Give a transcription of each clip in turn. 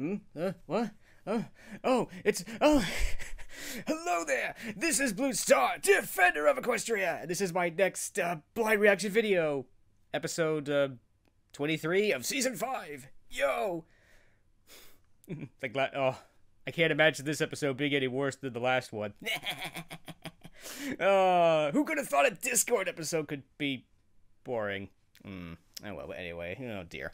Hmm? Uh, what? Oh, oh, it's oh. Hello there. This is Blue Star, Defender of Equestria. This is my next uh, blind reaction video, episode uh, 23 of season five. Yo. the gla- oh, I can't imagine this episode being any worse than the last one. uh, who could have thought a Discord episode could be boring? Hmm. Oh well, anyway, oh dear,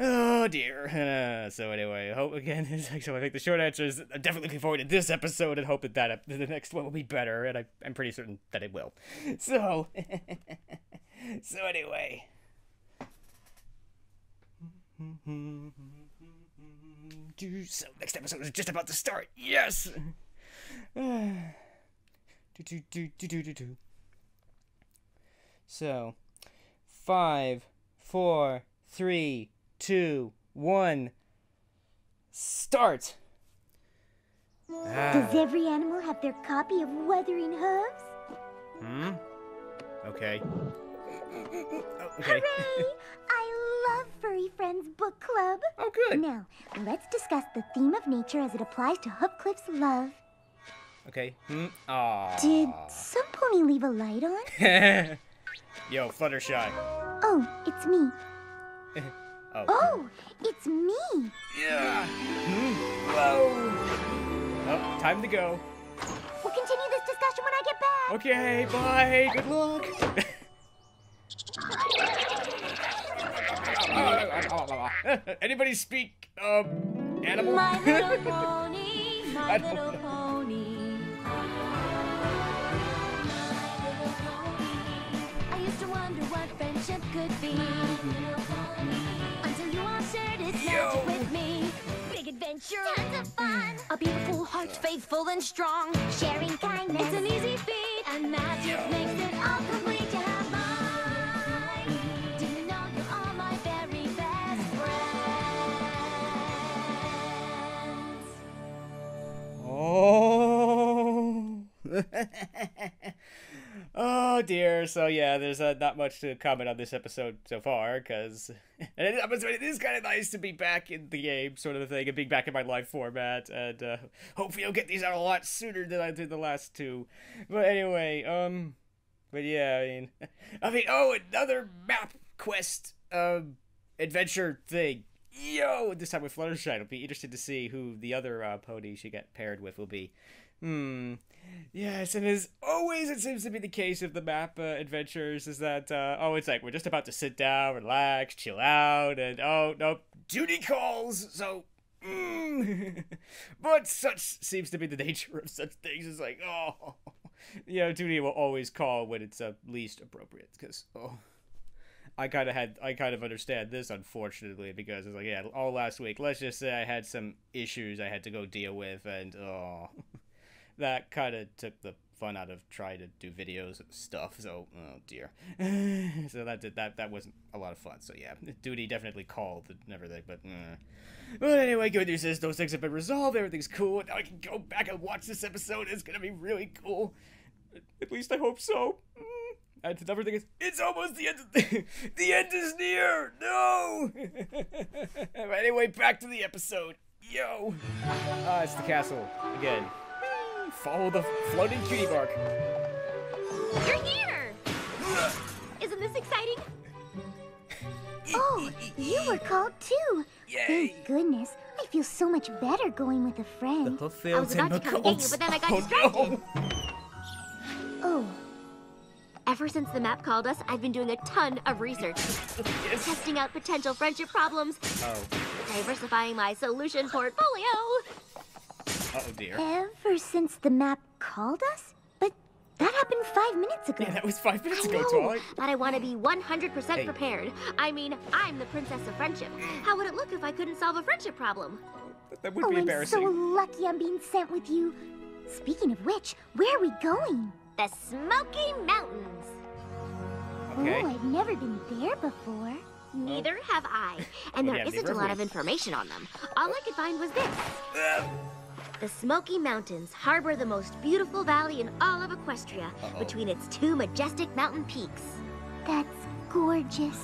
oh dear. Uh, so anyway, hope again. So I think the short answer is I'm definitely looking forward to this episode and hope that the next one will be better, and I, I'm pretty certain that it will. So, so anyway. So next episode is just about to start. Yes. So, five four, three, two, one, start! Does every animal have their copy of Wuthering Hooves? Hmm? Okay. okay. Hooray! I love Furry Friends Book Club. Oh, good. Now, let's discuss the theme of nature as it applies to Hoofcliff's love. Okay. Hmm? Aww. Did some pony leave a light on? Yo, Fluttershy. Oh, it's me. oh. oh, it's me. Yeah. Hmm. Whoa. Oh, time to go. We'll continue this discussion when I get back. Okay, bye. Good luck. Anybody speak um animal? My little pony, my little pony. Adventure, tons of fun. A beautiful heart, faithful and strong. Sharing kindness, it's an easy feat. And magic Yo. makes it all complete to have mine. Do you know you're all my very best friends? Oh. Oh dear. So yeah, there's uh, not much to comment on this episode so far because it, is kind of nice to be back in the game, sort of thing, and being back in my live format. And uh, hopefully, I'll get these out a lot sooner than I did the last two. But anyway, um, but yeah, I mean, I mean, oh, another map quest, um, adventure thing. Yo, this time with Fluttershy. I'll be interested to see who the other uh, pony she get paired with will be. Hmm. Yes, and as always, it seems to be the case of the map uh, adventures is that uh, oh, it's like we're just about to sit down, relax, chill out, and oh nope, duty calls. So, mm. but such seems to be the nature of such things. It's like oh, you know, duty will always call when it's uh, least appropriate because oh. I kind of had, I kind of understand this, unfortunately, because it's like, yeah, all last week. Let's just say I had some issues I had to go deal with, and oh, that kind of took the fun out of trying to do videos and stuff. So, oh dear. so that did that. That wasn't a lot of fun. So yeah, duty definitely called and everything. But, uh. but anyway, good news is those things have been resolved. Everything's cool. Now I can go back and watch this episode. It's gonna be really cool. At least I hope so. Mm. And another thing is, it's almost the end. The, the end is near. No. anyway, back to the episode. Yo. Ah, it's the castle again. Follow the floating cutie bark. You're here! Isn't this exciting? Oh, you were called too. Yay. Thank goodness. I feel so much better going with a friend. The I was about to come get you, but then I got oh, distracted. No. Oh. Ever since the map called us, I've been doing a ton of research. yes. Testing out potential friendship problems. Oh. Diversifying my solution portfolio. Oh dear. Ever since the map called us? But that happened five minutes ago. Yeah, that was five minutes I ago, know, Twilight. But I want to be 100% hey. prepared. I mean, I'm the princess of friendship. How would it look if I couldn't solve a friendship problem? That would oh, be embarrassing. I'm so lucky I'm being sent with you. Speaking of which, where are we going? The Smoky Mountains. Okay. Oh, I've never been there before. Neither have I. And there isn't a lot of information on them. All I could find was this. Uh, The Smoky Mountains harbor the most beautiful valley in all of Equestria uh -oh. between its two majestic mountain peaks. That's gorgeous.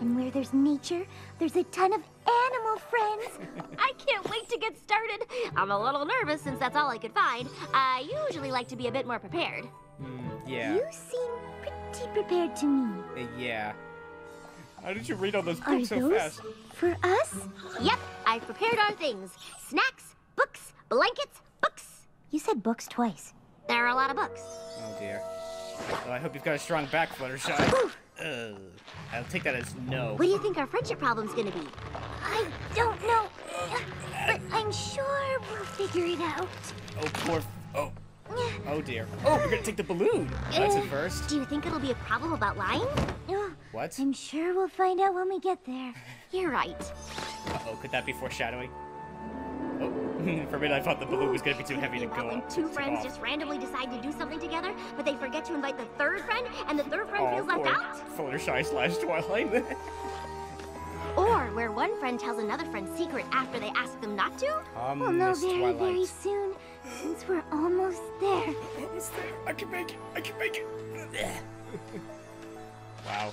And where there's nature, there's a ton of animal friends. I can't wait to get started. I'm a little nervous since that's all I could find. I usually like to be a bit more prepared. Mm, yeah. You seem pretty prepared to me. Uh, yeah. How did you read all those Are books so those fast? for us? Yep, I've prepared our things snacks, books, blankets, books. You said books twice. There are a lot of books. Oh dear. Well, I hope you've got a strong back, Fluttershy. Ugh. I'll take that as no. What do you think our friendship problem's gonna be? I don't know, but I'm sure we'll figure it out. Oh, poor. Oh. Oh dear. Oh, we're gonna take the balloon. That's a first. Do you think it'll be a problem about lying? What? I'm sure we'll find out when we get there. You're right. Uh oh, could that be foreshadowing? Oh, for a minute I thought the balloon was gonna be too heavy to That go when up. two friends off. just randomly decide to do something together, but they forget to invite the third friend, and the third friend Oh, feels left poor out? Fluttershy slash Twilight. Or where one friend tells another friend secret after they ask them not to? um, We'll know Miss very, Twilight. very soon, since we're almost there. Almost there. I can make it. I can make it. wow.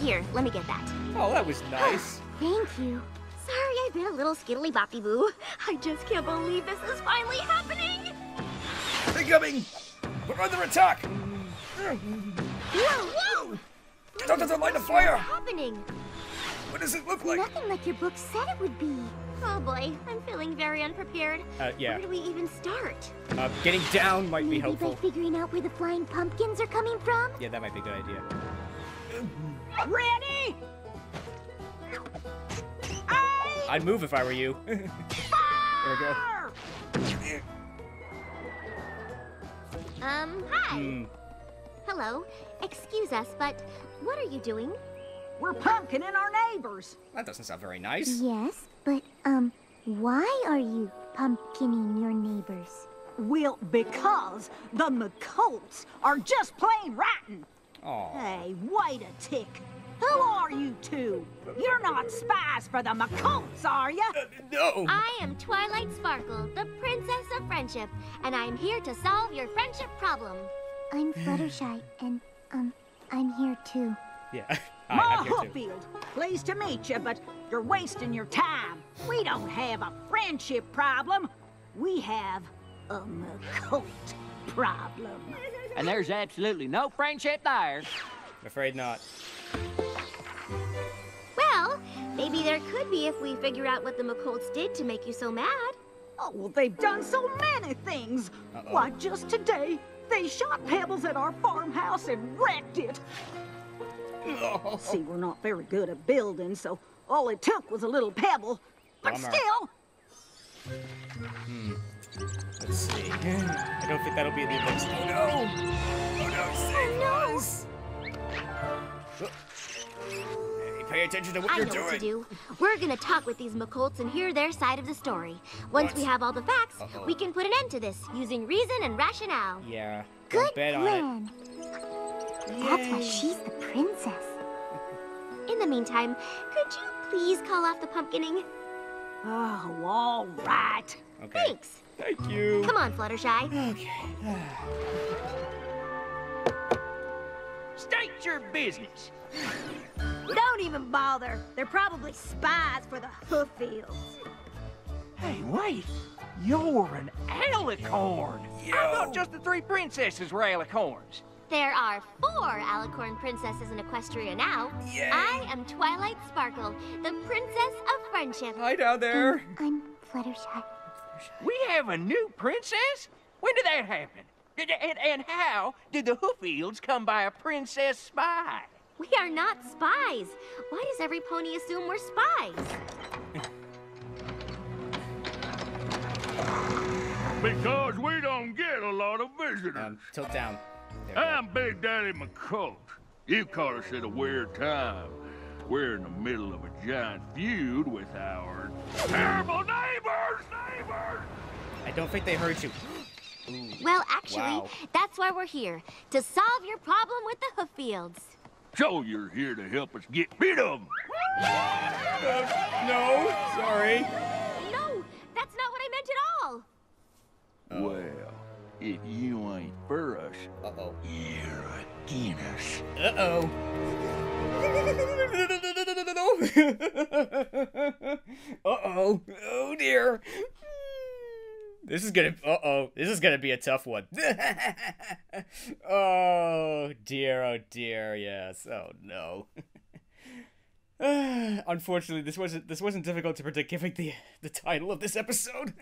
Here, let me get that. Oh, that was nice. Thank you. Sorry, I've been a little skiddly boppy boo. I just can't believe this is finally happening. Incoming! We're under attack! Whoa, whoa! Get out of the line of What's fire! happening? What does it look like? Nothing like your book said it would be. Oh boy, I'm feeling very unprepared. Uh, yeah. Where do we even start? Uh, getting down might be helpful. Maybe by figuring out where the flying pumpkins are coming from? Yeah, that might be a good idea. Ready? I'd move if I were you. there we go. Um, hi. Hmm. Hello. Excuse us, but what are you doing? We're pumpkining our neighbors. That doesn't sound very nice. Yes, but, um, why are you pumpkining your neighbors? Well, because the McColts are just plain rotten. Aw. Hey, wait a tick. Who are you two? You're not spies for the McColts, are you? Uh, no! I am Twilight Sparkle, the Princess of Friendship, and I'm here to solve your friendship problem. I'm Fluttershy, and, um, I'm here too. Yeah. Hi, Ma I'm here too. Hooffield, pleased to meet you, but you're wasting your time. We don't have a friendship problem. We have a McColt problem. And there's absolutely no friendship there. I'm afraid not. Well, maybe there could be if we figure out what the McColts did to make you so mad. Oh, well, they've done so many things. Uh-oh. Why, just today, they shot pebbles at our farmhouse and wrecked it. Oh. See, we're not very good at building, so all it took was a little pebble. But Bummer. still, hmm. Let's see. I don't think that'll be the next. Oh no! Oh no! Oh, Save us! Hey, pay attention to what I you're know doing. what to do. We're gonna talk with these McColts and hear their side of the story. Once we have all the facts, Uh-oh. we can put an end to this using reason and rationale. Yeah. Good I'll on plan. That's why she's the princess. In the meantime, could you please call off the pumpkining? oh, all right. Okay. Thanks. Thank you. Come on, Fluttershy. Okay. State your business. Don't even bother. They're probably spies for the Hooffields. Hey, wait. You're an alicorn. I thought just the three princesses were alicorns. There are four Alicorn princesses in Equestria now. Yay. I am Twilight Sparkle, the princess of friendship. Hi down there. I'm Fluttershy. We have a new princess? When did that happen? And, and how did the Hooffields come by a princess spy? We are not spies. Why does every pony assume we're spies? Because we don't get a lot of visitors. Um, tilt down. There we go. I'm Big Daddy McColt. You caught us at a weird time. We're in the middle of a giant feud with our terrible neighbors, neighbors! I don't think they heard you. Well, actually, Wow. that's why we're here to solve your problem with the Hooffields. So you're here to help us get rid of them. Uh, no, sorry. No, that's not what I meant at all. Oh. Well, if you ain't for us, uh -oh. you're against us. Uh-oh. uh-oh. Oh, dear this is gonna. Uh oh, this is gonna be a tough one. oh dear, oh dear, yes. Oh no. Unfortunately, this wasn't this wasn't difficult to predict, given the the title of this episode.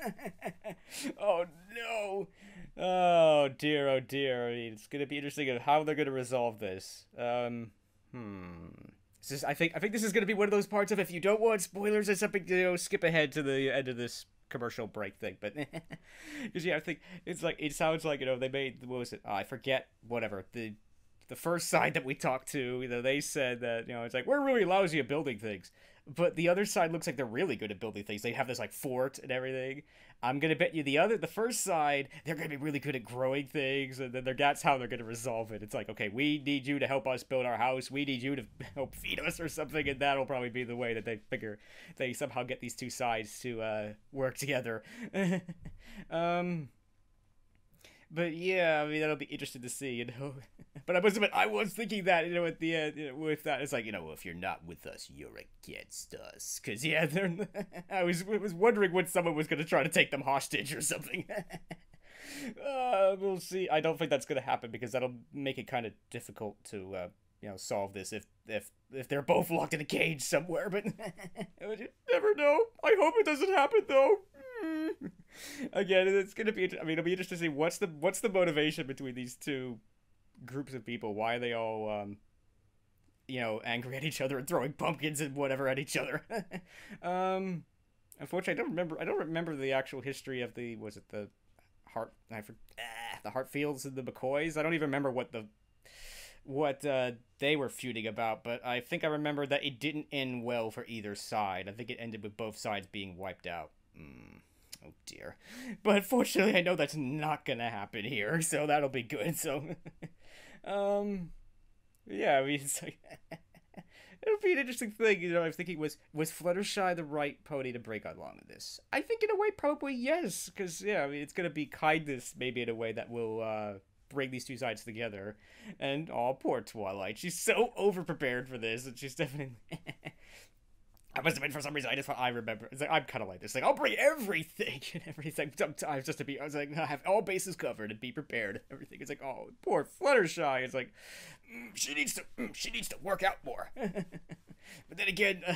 oh no. Oh dear, oh dear. It's gonna be interesting how they're gonna resolve this. Um, hmm. This is, I think I think this is gonna be one of those parts of if you don't want spoilers or something, you know, skip ahead to the end of this commercial break thing. But because yeah, I think it's like it sounds like you know they made what was it? Oh, I forget whatever the the first side that we talked to. You know, they said that you know it's like we're really lousy at building things, but the other side looks like they're really good at building things. They have this like fort and everything. I'm gonna bet you the other, the first side, they're gonna be really good at growing things, and then that's how they're gonna resolve it. It's like, okay, we need you to help us build our house. We need you to help feed us or something, and that'll probably be the way that they figure they somehow get these two sides to uh, work together. um, but yeah, I mean that'll be interesting to see, you know. but I was I was thinking that you know at the end you know, with that it's like you know if you're not with us, you're against us. Cause yeah, I was was wondering when someone was gonna try to take them hostage or something. uh, we'll see. I don't think that's gonna happen because that'll make it kind of difficult to uh, you know solve this if if if they're both locked in a cage somewhere. But you never know. I hope it doesn't happen though. Again, it's gonna be. I mean, it'll be interesting to see what's the what's the motivation between these two groups of people. Why are they all, um, you know, angry at each other and throwing pumpkins and whatever at each other? um, unfortunately, I don't remember. I don't remember the actual history of the. Was it the heart? I for, ah, the Hartfields and the McCoys. I don't even remember what the what uh, they were feuding about, but I think I remember that it didn't end well for either side. I think it ended with both sides being wiped out. Mm. Oh dear. But fortunately, I know that's not gonna happen here, so that'll be good. So, um, yeah, I mean, it's like it'll be an interesting thing. You know, I was thinking was was Fluttershy the right pony to break along with this? I think in a way, probably yes, because yeah, I mean, it's gonna be kindness, maybe in a way that will uh bring these two sides together. And oh, poor Twilight, she's so overprepared for this, and she's definitely. I must have been for some reason. I just I remember. It's like I'm kind of like this. Like I'll bring everything and everything sometimes just to be. I was like I have all bases covered and be prepared. Everything. It's like oh poor Fluttershy. It's like mm, she needs to mm, she needs to work out more. but then again. Uh,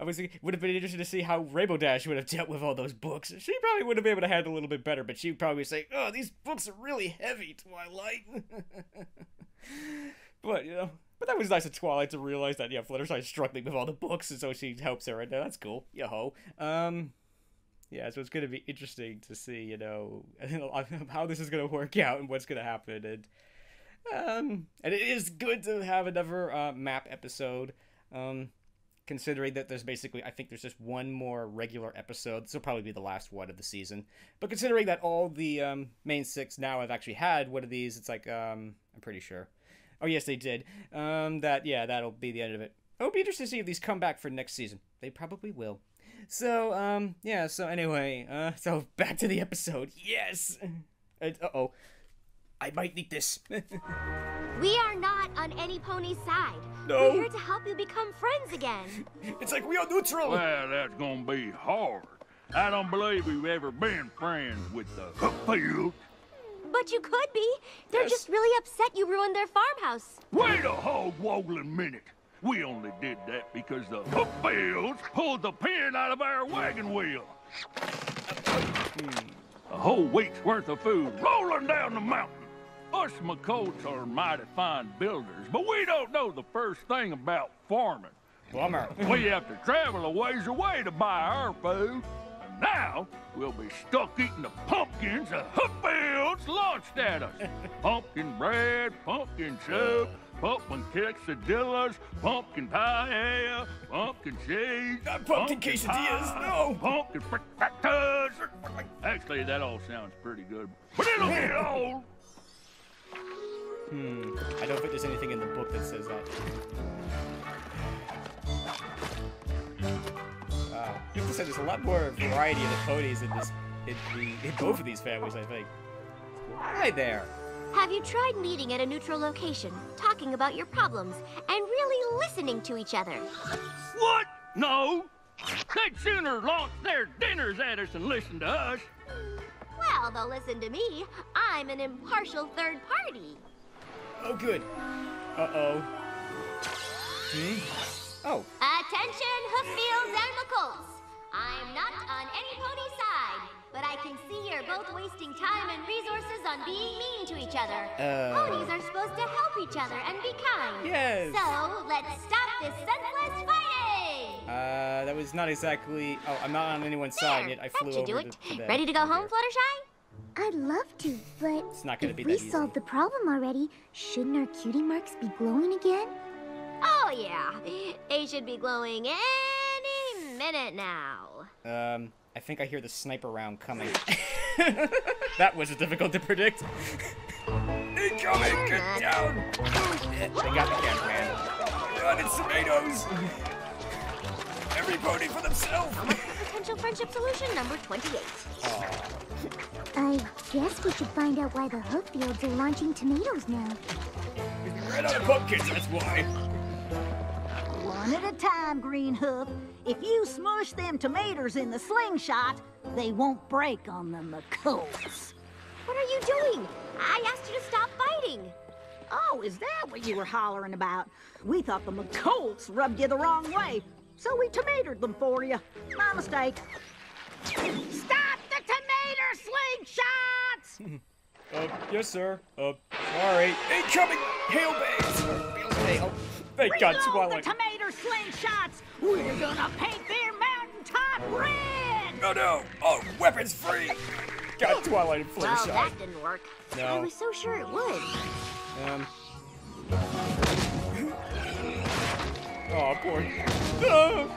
I was would have been interesting to see how Rainbow Dash would have dealt with all those books. She probably would have been able to handle a little bit better, but she'd probably say, "Oh, these books are really heavy, Twilight." but you know, but that was nice of Twilight to realize that yeah, Fluttershy's struggling with all the books, and so she helps her, and that's cool. Yo Um, yeah, so it's gonna be interesting to see, you know, how this is gonna work out and what's gonna happen, and um, and it is good to have another uh, map episode. Um, considering that there's basically I think there's just one more regular episode. This will probably be the last one of the season. But considering that all the um, main six now have actually had one of these, it's like um, I'm pretty sure. Oh yes, they did. Um, that yeah, that'll be the end of it. It'll be interesting to see if these come back for next season. They probably will. So um, yeah. So anyway, uh, so back to the episode. Yes. Uh oh. I might need this. we are not on any pony's side. No. We're here to help you become friends again. It's like we are neutral. Well, that's gonna be hard. I don't believe we've ever been friends with the Hooffield. But you could be. They're Yes. just really upset you ruined their farmhouse. Wait a whole woggling minute. We only did that because the Hooffields pulled the pin out of our wagon wheel. A whole week's worth of food rolling down the mountain. Us McColts are mighty fine builders, but we don't know the first thing about farming. Bummer. We have to travel a ways away to buy our food. And now we'll be stuck eating the pumpkins the Hooffields launched at us. pumpkin bread, pumpkin soup, pumpkin quesadillas, pumpkin pie, pumpkin cheese, Not pumpkin quesadillas, pie, no. pumpkin frittatas. Actually, that all sounds pretty good, but it'll get old. Hmm. I don't think there's anything in the book that says that. Wow. You have to say there's a lot more variety of the ponies in this, in, the, in both of these families, I think. Hi there. Have you tried meeting at a neutral location, talking about your problems, and really listening to each other? What? No. They'd sooner launch their dinners at us than listen to us. Well, they'll listen to me. I'm an impartial third party. Oh, good. Uh oh. Hmm? Oh, Attention, Hooffields and McColts. I'm not on any pony side, but I can see you're both wasting time and resources on being mean to each other. Uh. Ponies are supposed to help each other and be kind. Yes. So, let's stop this senseless fighting! uh, that was not exactly. Oh, I'm not on anyone's side yet. I flew should do over it. the, the Ready to go home, there. Fluttershy? I'd love to, but It's not gonna if be we solved the problem already, shouldn't our cutie marks be glowing again? Oh, yeah. They should be glowing any minute now. Um, I think I hear the sniper round coming. that was difficult to predict. Incoming! Get down! They got the cameraman. God, it's tomatoes! Every pony for themselves! Potential friendship solution number 28. I guess we should find out why the Hooffields are launching tomatoes now. Ran out of pumpkins, that's why. One at a time, Green Hoof. If you smush them tomatoes in the slingshot, they won't break on the McColts. What are you doing? I asked you to stop fighting. Oh, is that what you were hollering about? We thought the McColts rubbed you the wrong way, so we tomatoed them for you. My mistake. Stop the tomato slingshots! Uh, yes, sir. Uh, sorry. Incoming hail! Hail. Thank God, Reload the Twilight. tomato slingshots! We're gonna paint their mountaintop red! No, no! Oh, weapons free! Got Twilight and Well, Fluttershy. that didn't work. No. I was so sure it would. Um. Oh, poor. Oh,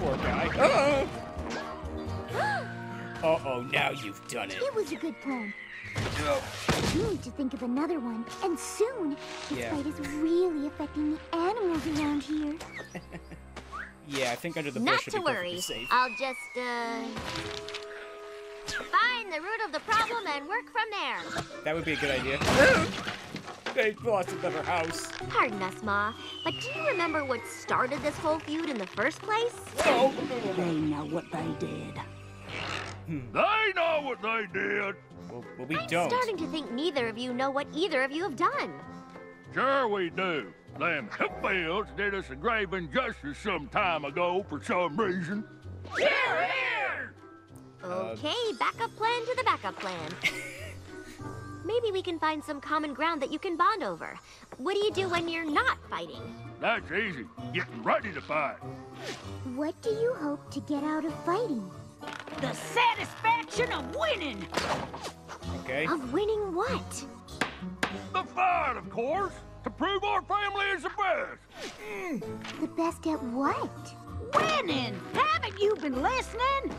poor guy. Oh. Uh oh, now you've done it. It was a good plan. Oh. We need to think of another one, and soon. This Yeah. fight is really affecting the animals around here. Yeah, I think under the Not bush would to be perfectly worry. safe. I'll just, uh. Find the root of the problem and work from there. That would be a good idea. they lost another house. Pardon us, Ma, but do you remember what started this whole feud in the first place? Oh, They know what they did. Hmm, they know what they did. well, well we I'm don't. starting to think neither of you know what either of you have done. Sure we do. Them Hooffields did us a grave injustice some time ago for some reason. Here, here! Okay, backup plan to the backup plan. Maybe we can find some common ground that you can bond over. What do you do when you're not fighting? That's easy. Getting ready to fight. What do you hope to get out of fighting? The satisfaction of winning! Okay. Of winning what? The fight, of course, to prove our family is the best. The best at what? Winning! Haven't you been listening?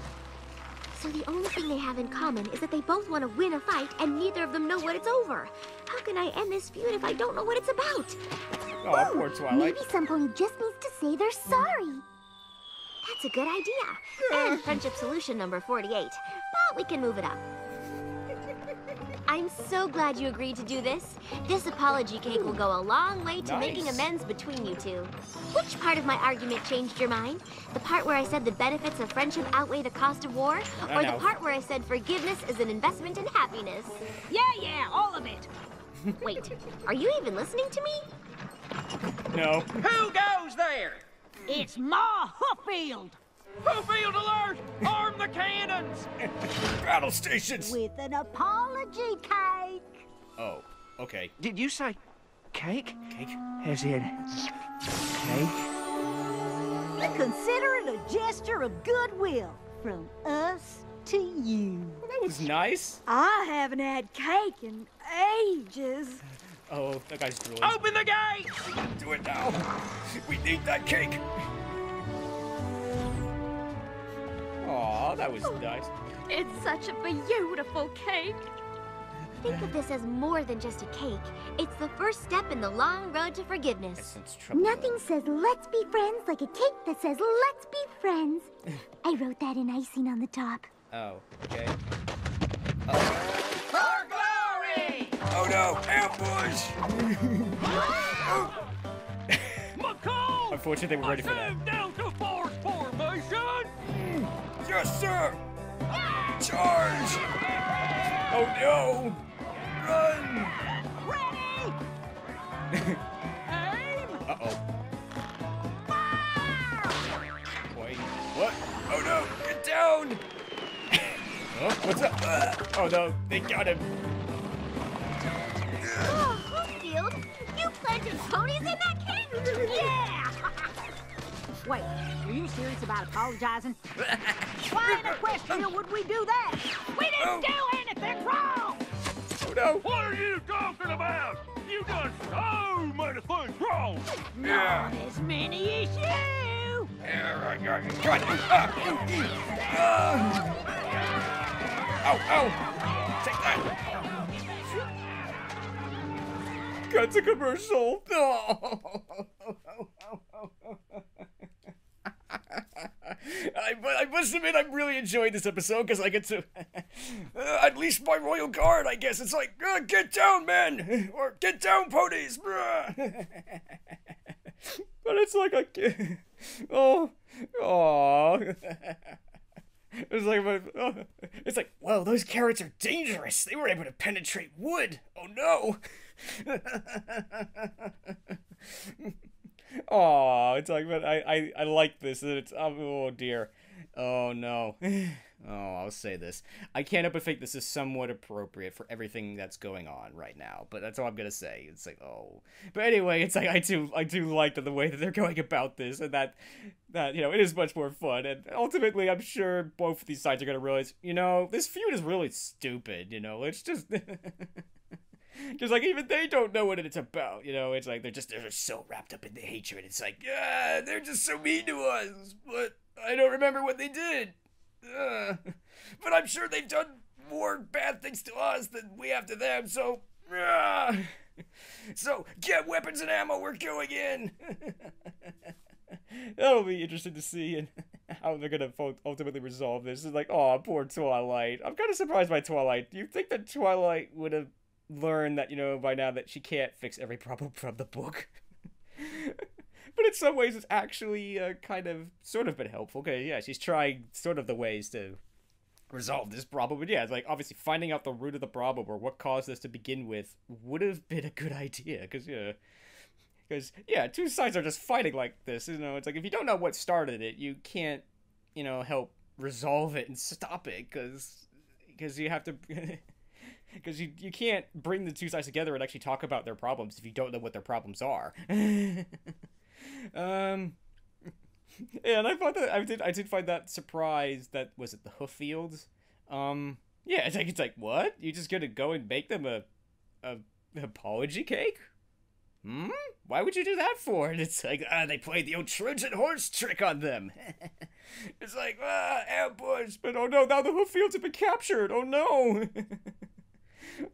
So the only thing they have in common is that they both want to win a fight and neither of them know what it's over. How can I end this feud if I don't know what it's about? Oh, poor hmm, Twilight. Maybe some pony just needs to say they're sorry. That's a good idea. And friendship solution number 48. But we can move it up. I'm so glad you agreed to do this. This apology cake will go a long way to making amends between you two. Which part of my argument changed your mind? The part where I said the benefits of friendship outweigh the cost of war? I Or the part where I said forgiveness is an investment in happiness? Yeah, yeah, all of it. Wait, are you even listening to me? No. Who goes there? It's Ma Hooffield Hooffield alert! Arm the cannons! Battle stations! with an apology cake. Oh, okay. Did you say cake? Cake? As in cake? Consider it a gesture of goodwill from us to you. That was nice. I haven't had cake in ages. Oh, that guy's drooling. Open the gate! Do it now. We need that cake. Aw, that was nice. It's such a beautiful cake. Think of this as more than just a cake. It's the first step in the long road to forgiveness. Trouble. Nothing says let's be friends like a cake that says let's be friends. I wrote that in icing on the top. Oh, okay. Uh, for glory! Oh no, ambush! McCall! Unfortunately, they were ready for that. Yes, sir! Charge! Oh no! Run! Ready? Aim! Uh-oh. Wait, what? Oh no! Get down! oh, what's up? Uh, oh no, they got him. Oh, Hooffield, you planted ponies in that cake? Yeah! Wait, are you serious about apologizing? Why in equestria would we do that? We didn't Oh. do anything wrong! Oh no! What are you talking about? You done so many things wrong. Yeah. Not as many as you! Yeah, right, right. Come on! Ah. Ah. Ow, ow! Take that! Cut to commercial! I, I must admit, I'm really enjoying this episode because I get to uh, unleash my royal guard. I guess it's like, uh, get down, men, or get down, ponies. bruh." but it's like a, oh, oh. It's like, oh. it's like, whoa, those carrots are dangerous. They were able to penetrate wood. Oh no. Oh, it's like, but I, I, I like this. It's um, oh dear, oh no. Oh, I'll say this. I can't help but think this is somewhat appropriate for everything that's going on right now. But that's all I'm gonna say. It's like, oh. But anyway, it's like I do, I do like the, the way that they're going about this, and that, that you know, it is much more fun. And ultimately, I'm sure both of these sides are gonna realize, you know, this feud is really stupid. You know, it's just. Because like even they don't know what it's about, you know. It's like they're just they're just so wrapped up in the hatred. It's like yeah, they're just so mean to us, but I don't remember what they did. Ah. Ugh. But I'm sure they've done more bad things to us than we have to them. So, ah. ugh. so get weapons and ammo. We're going in. That'll be interesting to see and how they're gonna ultimately resolve this. It's like, oh, poor Twilight. I'm kind of surprised by Twilight. Do you think that Twilight would have learned that you know by now that she can't fix every problem from the book? but in some ways, it's actually uh, kind of sort of been helpful. Okay, yeah, she's trying sort of the ways to resolve this problem. But yeah, it's like obviously finding out the root of the problem or what caused this to begin with would have been a good idea. Because yeah, because yeah, two sides are just fighting like this. You know, it's like if you don't know what started it, you can't, you know, help resolve it and stop it. Because because you have to. Because you, you can't bring the two sides together and actually talk about their problems if you don't know what their problems are. um, and I thought that I did I did find that surprise that was it the Hooffields. Um, yeah, it's like it's like what you're just gonna go and make them a a apology cake? Hmm? Why would you do that for? And it's like ah, they played the old Trojan horse trick on them. it's like ah, ambush, but oh no, now the Hooffields have been captured. Oh no.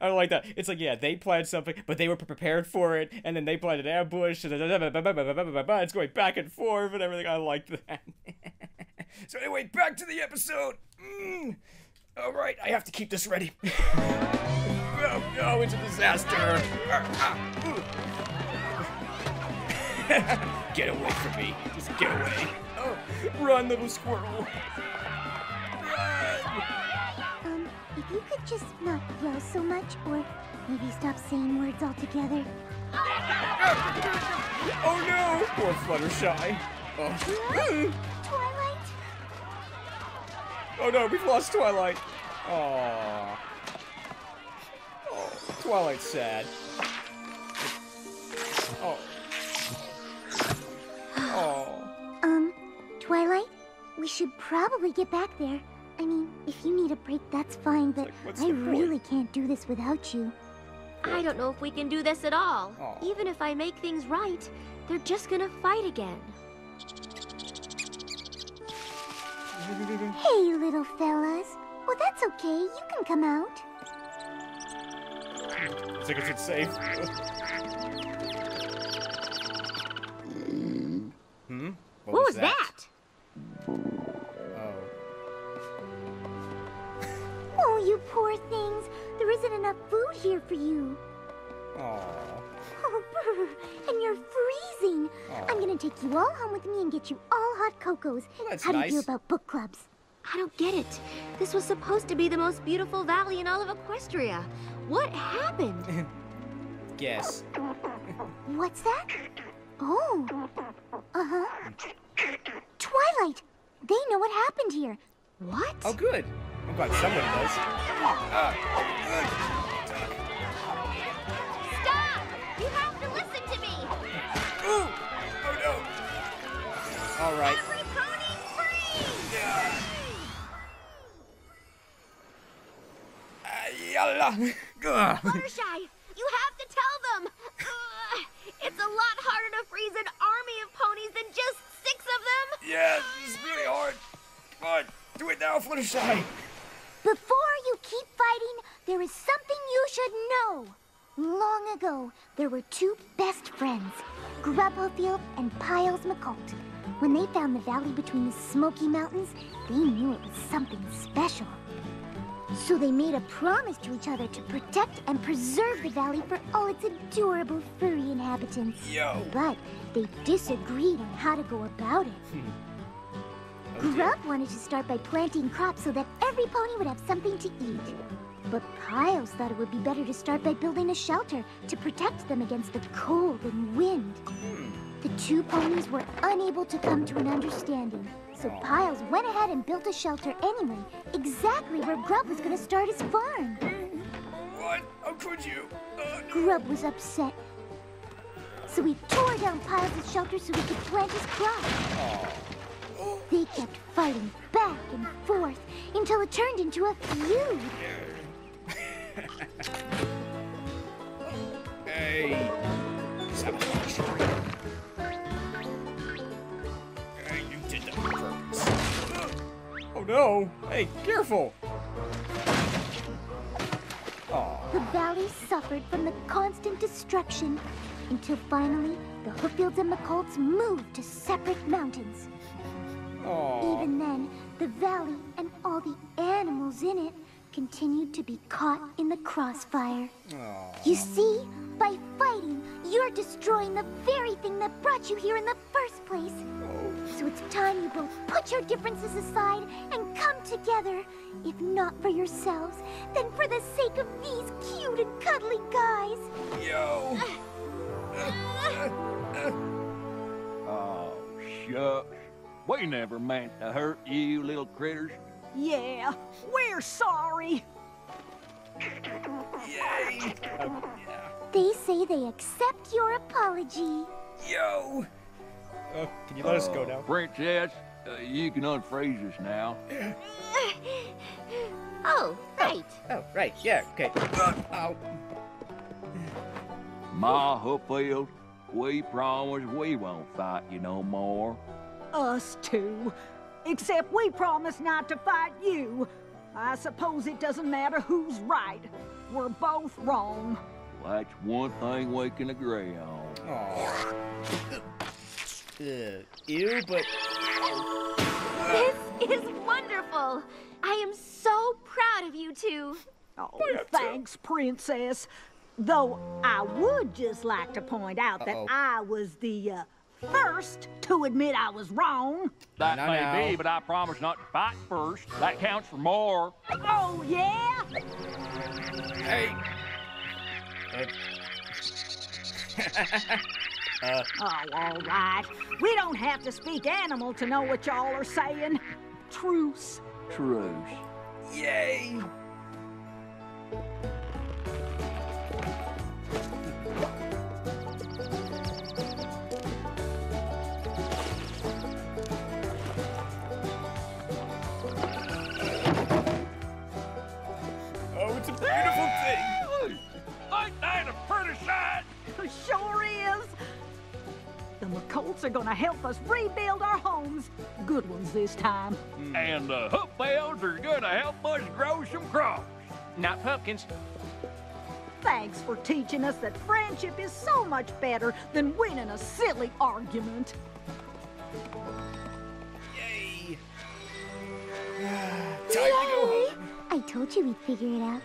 I don't like that. It's like, yeah, they planned something, but they were prepared for it, and then they planned an ambush, and it's going back and forth and everything. I like that. so anyway, back to the episode. Mm. All right, I have to keep this ready. oh no, it's a disaster. get away from me. Just get away. Oh, run, little squirrel. Just not yell so much, or maybe stop saying words altogether. Oh no! Poor Fluttershy. Oh. Twilight? oh no, we've lost Twilight. Aww. Oh, Twilight's sad. Oh. Oh. Um, Twilight? We should probably get back there. I mean, if you need a break, that's fine, but like, I really can't do this without you. I don't know if we can do this at all. Aw. Even if I make things right, they're just gonna fight again. Hey, little fellas. Well, that's okay. You can come out. Looks like it's safe. Here for you. Aww. Oh, brr, and you're freezing. I'm gonna take you all home with me and get you all hot cocos. Well, that's How do you feel about book clubs? I don't get it. This was supposed to be the most beautiful valley in all of Equestria. What happened? Guess. What's that? Oh. Uh-huh. Twilight! They know what happened here. What? Oh, good. I'm glad someone does. Stop! All right. Every pony free! Yalla. Ugh. Fluttershy, you have to tell them! Ugh, it's a lot harder to freeze an army of ponies than just six of them! Yeah, this is really hard. Come on, do it now, Fluttershy. Before you keep fighting, there is something you should know. Long ago, there were two best friends, Grub Hooffield and Piles McColt. When they found the valley between the Smoky Mountains, they knew it was something special. So they made a promise to each other to protect and preserve the valley for all its adorable furry inhabitants. Yo. But they disagreed on how to go about it. Hmm. Grub wanted to start by planting crops so that every pony would have something to eat. But Piles thought it would be better to start by building a shelter to protect them against the cold and wind. Hmm. The two ponies were unable to come to an understanding, so Piles went ahead and built a shelter anyway, exactly where Grub was going to start his farm. What? How could you? Uh, Grub was upset. So he tore down Piles' shelter so he could plant his crops. They kept fighting back and forth until it turned into a feud. Hey, no! Hey, careful! Aw. The valley suffered from the constant destruction until finally the Hooffields and McColts moved to separate mountains. Aw. Even then, the valley and all the animals in it continued to be caught in the crossfire. Aw. You see, by fighting, you're destroying the very thing that brought you here in the first place. Oh. So it's time you both put your differences aside and come together. If not for yourselves, then for the sake of these cute and cuddly guys. Yo! Oh, shucks. We never meant to hurt you little critters. Yeah, we're sorry. Yay! Uh, yeah. They say they accept your apology. Yo! Uh, can you let us go now? Princess, uh, you can unfreeze us now. Oh, right. Oh, right, yeah, okay. Uh, ow. Ma Hooffield, we promise we won't fight you no more. Us too. Except we promise not to fight you. I suppose it doesn't matter who's right. We're both wrong. That's one thing we can agree on. Aw. Uh, ew, but. This is wonderful. I am so proud of you two. Oh, thanks, Princess. Though I would just like to point out that Uh-oh. I was the uh, first to admit I was wrong. That No, may no. be, but I promise not to fight first. That counts for more. Oh, yeah? Hey! Uh, Oh, all right. We don't have to speak animal to know what y'all are saying. Truce. Truce. yay! Are gonna help us rebuild our homes. Good ones this time. And uh, the Hooffields are gonna help us grow some crops. Not pumpkins. Thanks for teaching us that friendship is so much better than winning a silly argument. Yay! Time to go home. I told you we'd figure it out.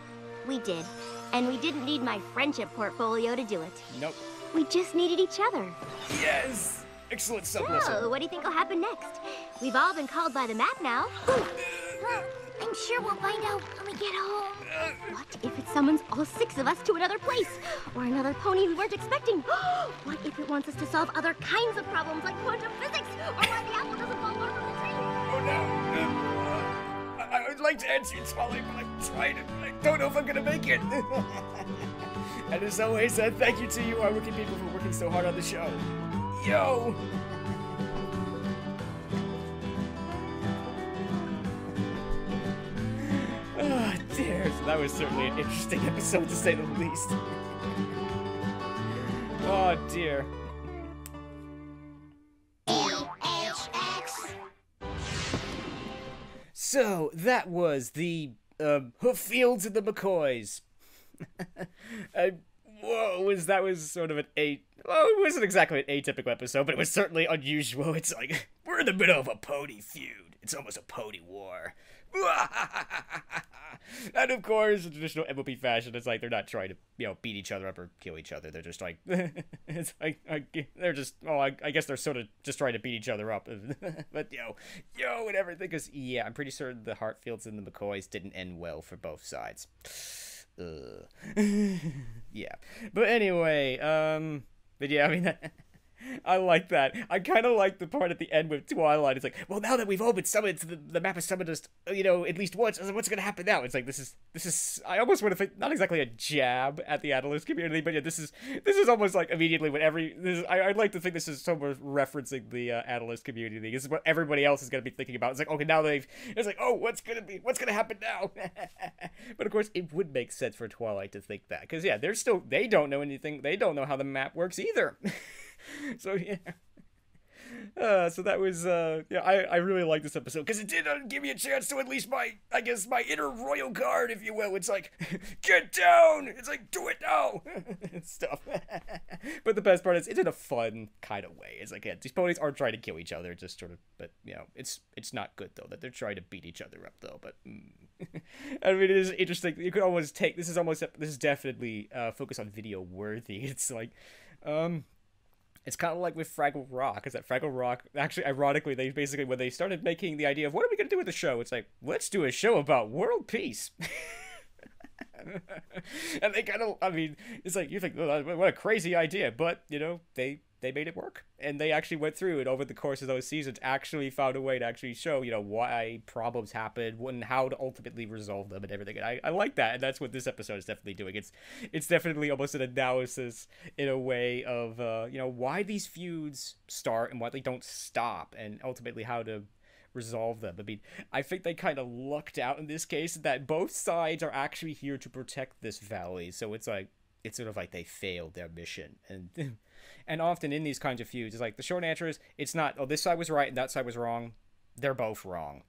We did. And we didn't need my friendship portfolio to do it. Nope. We just needed each other. Yes! Excellent sublism. So, what do you think will happen next? We've all been called by the map now. Well, I'm sure we'll find out when we get home. What if it summons all six of us to another place? Or another pony we weren't expecting? what if it wants us to solve other kinds of problems like quantum physics? Or why the apple doesn't fall far from the tree? Oh no! I, I would like to answer you, Twally, but I'm trying to. I don't know if I'm gonna make it. and as always, uh, thank you to you, our wicked people, for working so hard on the show. Yo! Oh dear, so that was certainly an interesting episode to say the least. oh dear. So that was the um, Hooffields of the McColts. uh, whoa, was that was sort of an eight. Well, it wasn't exactly an atypical episode, but it was certainly unusual. It's like we're in the middle of a pony feud. It's almost a pony war. and of course, in traditional MOP fashion, it's like they're not trying to, you know, beat each other up or kill each other. They're just like, it's like, like they're just, oh, I, I guess they're sort of just trying to beat each other up. but yo, yo, and everything. Because yeah, I'm pretty sure the Hatfields and the McCoys didn't end well for both sides. Yeah, but anyway, um, but yeah, I mean. I like that. I kind of like the part at the end with Twilight. It's like, well, now that we've all been summoned, to the, the map has summoned us, you know, at least once. What's going to happen now? It's like this is this is. I almost want to think not exactly a jab at the Analyst community, but yeah, this is this is almost like immediately what every. Is, I, I'd like to think this is somewhere referencing the uh, community. This is what everybody else is going to be thinking about. It's like, okay, now they've. It's like, oh, what's going to be? What's going to happen now? but of course, it would make sense for Twilight to think that because yeah, they're still they don't know anything. They don't know how the map works either. so yeah. Uh, so that was uh, yeah I, I really like this episode because it did uh, give me a chance to at least my I guess my inner royal guard if you will. It's like get down! It's like do it now! stuff. But the best part is it's in a fun kind of way. It's like yeah these ponies aren't trying to kill each other just sort of but you know it's it's not good though that they're trying to beat each other up though but mm. I mean it is interesting. You could almost take this is almost this is definitely uh focus on video worthy. It's like um it's kind of like with Fraggle Rock, is that Fraggle Rock, actually, ironically, they basically, when they started making the idea of what are we going to do with the show, it's like, let's do a show about world peace. and they kind of, I mean, it's like, you think, oh, what a crazy idea, but, you know, they they made it work. And they actually went through it over the course of those seasons actually found a way to actually show you know why problems happen and how to ultimately resolve them and everything. And I, I like that. And that's what this episode is definitely doing. It's it's definitely almost an analysis in a way of uh, you know why these feuds start and why they don't stop and ultimately how to resolve them. I mean, I think they kind of lucked out in this case that both sides are actually here to protect this valley. So it's like it's sort of like they failed their mission. And and often in these kinds of feuds it's like the short answer is it's not oh this side was right and that side was wrong. They're both wrong.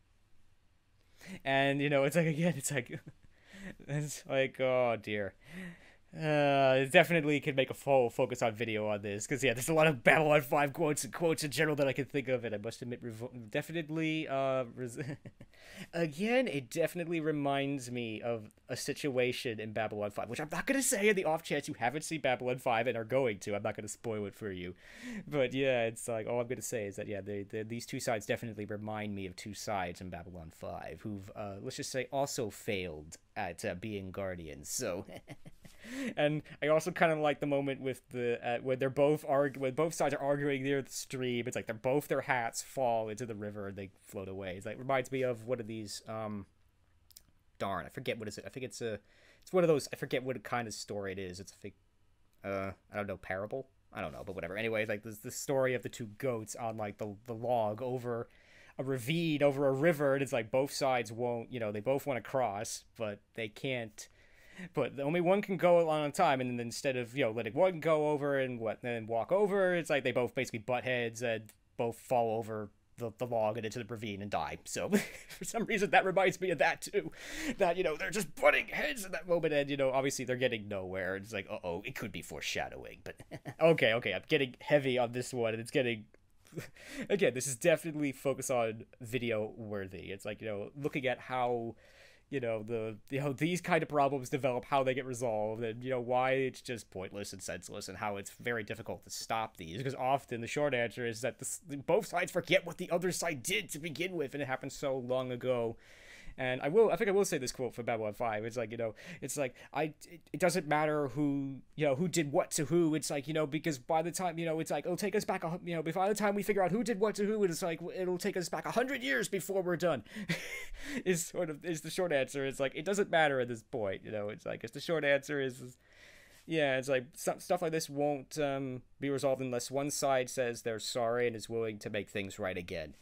And you know it's like again it's like it's like oh dear uh, definitely could make a full focus on video on this because yeah, there's a lot of Babylon Five quotes and quotes in general that I can think of, and I must admit, definitely, uh, again, it definitely reminds me of a situation in Babylon Five, which I'm not gonna say in the off chance you haven't seen Babylon Five and are going to. I'm not gonna spoil it for you, but yeah, it's like all I'm gonna say is that yeah, they, they these two sides definitely remind me of two sides in Babylon Five who've uh, let's just say also failed at uh, being guardians. So. and I also kind of like the moment with the uh, when they're both argue when both sides are arguing near the stream. It's like they're both their hats fall into the river and they float away. It's like reminds me of one of these. Um, darn, I forget what is it. I think it's a it's one of those. I forget what kind of story it is. It's a fake. Uh, I don't know parable. I don't know, but whatever. Anyway, like this the story of the two goats on like the the log over a ravine over a river and it's like both sides won't you know they both want to cross but they can't but only one can go along on time and then instead of you know letting one go over and what then walk over it's like they both basically butt heads and both fall over the, the log and into the ravine and die. So for some reason that reminds me of that too. That you know they're just butting heads in that moment and you know obviously they're getting nowhere it's like uh-oh it could be foreshadowing but okay okay i'm getting heavy on this one and it's getting again this is definitely focused on video worthy. It's like you know looking at how you know the you know these kind of problems develop how they get resolved and you know why it's just pointless and senseless and how it's very difficult to stop these. Because often the short answer is that the, both sides forget what the other side did to begin with and it happened so long ago and I will, I think I will say this quote for Babylon 5. It's like, you know, it's like, I, it, it, doesn't matter who, you know, who did what to who. It's like, you know, because by the time, you know, it's like, it'll take us back, a, you know, by the time we figure out who did what to who, it's like, it'll take us back a hundred years before we're done. is sort of, is the short answer. It's like, it doesn't matter at this point, you know, it's like, it's the short answer is, yeah, it's like stuff like this won't um, be resolved unless one side says they're sorry and is willing to make things right again,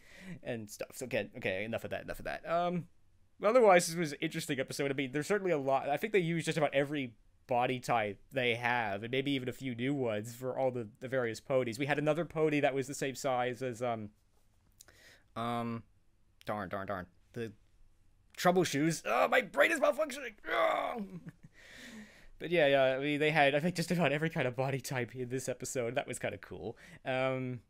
and stuff. So again, okay, enough of that. Enough of that. Um, otherwise, this was an interesting episode. I mean, there's certainly a lot. I think they use just about every body type they have, and maybe even a few new ones for all the, the various ponies. We had another pony that was the same size as um um darn darn darn the trouble shoes. Oh, my brain is malfunctioning. Oh. but yeah, yeah. I mean, they had I think just about every kind of body type in this episode. That was kind of cool. Um,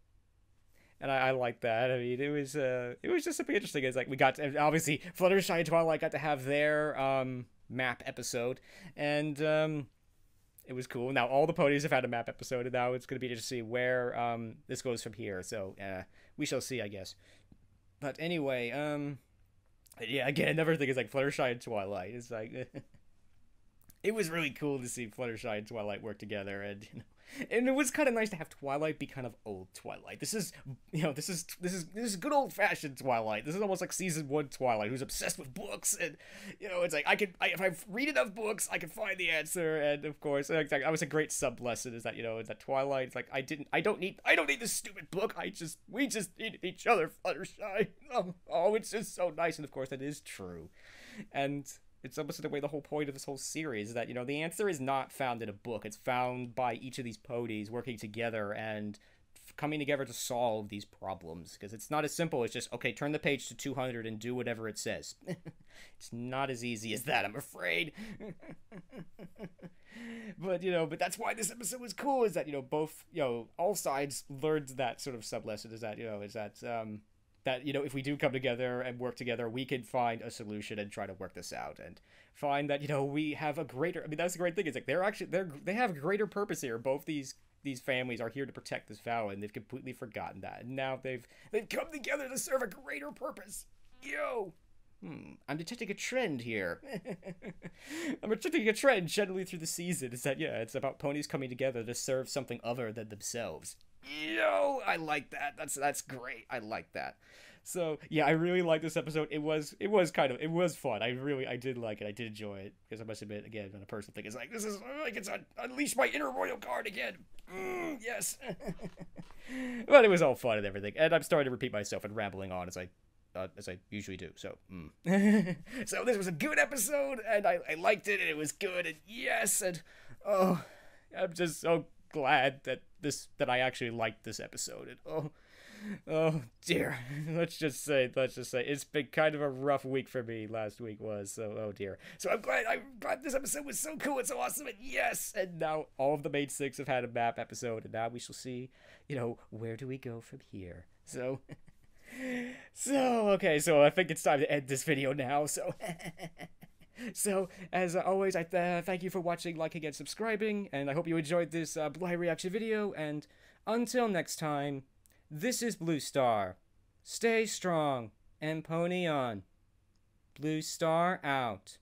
and I, I like that. I mean, it was uh, it was just something interesting. It's like we got to, obviously Fluttershy and Twilight got to have their um map episode, and um, it was cool. Now all the ponies have had a map episode, and now it's going to be interesting to see where um this goes from here. So uh, we shall see, I guess. But anyway, um, yeah, again, another thing is like Fluttershy and Twilight. It's like. it was really cool to see Fluttershy and Twilight work together, and you know, and it was kind of nice to have Twilight be kind of old Twilight. This is, you know, this is this is this is good old fashioned Twilight. This is almost like season one Twilight, who's obsessed with books, and you know, it's like I can, I, if I read enough books, I can find the answer. And of course, I was a great sub lesson is that you know, that Twilight. It's like I didn't, I don't need, I don't need this stupid book. I just, we just need each other, Fluttershy. Oh, oh, it's just so nice, and of course, that is true, and it's almost a way the whole point of this whole series is that you know the answer is not found in a book. It's found by each of these ponies working together and coming together to solve these problems because it's not as simple as just okay turn the page to 200 and do whatever it says. It's not as easy as that i'm afraid. But you know but that's why this episode was cool is that you know both you know all sides learned that sort of sub lesson is that you know is that um that you know if we do come together and work together we can find a solution and try to work this out and find that you know we have a greater i mean that's the great thing is like they're actually they're they have a greater purpose here both these these families are here to protect this vow and they've completely forgotten that and now they've they've come together to serve a greater purpose yo Hmm, I'm detecting a trend here. I'm detecting a trend generally through the season. Is that yeah, it's about ponies coming together to serve something other than themselves. Yo, I like that. That's that's great. I like that. So yeah, I really like this episode. It was it was kind of it was fun. I really I did like it. I did enjoy it because I must admit again, on a personal thing, it's like this is like it's un- unleash my inner royal guard again. Mm, yes, but it was all fun and everything. And I'm starting to repeat myself and rambling on as I uh, as I usually do. So, mm. so this was a good episode, and I, I liked it, and it was good, and yes, and oh, I'm just so glad that this that I actually liked this episode, oh. Oh dear. Let's just say, let's just say, it's been kind of a rough week for me. Last week was so. Oh dear. So I'm glad. I'm glad this episode was so cool and so awesome. And yes, and now all of the main six have had a map episode, and now we shall see. You know, where do we go from here? So. So, okay, so I think it's time to end this video now, so... so, as always, I th- thank you for watching, liking, and subscribing, and I hope you enjoyed this uh, Blue reaction video, and until next time, this is Blue Star. Stay strong, and pony on. Blue Star out.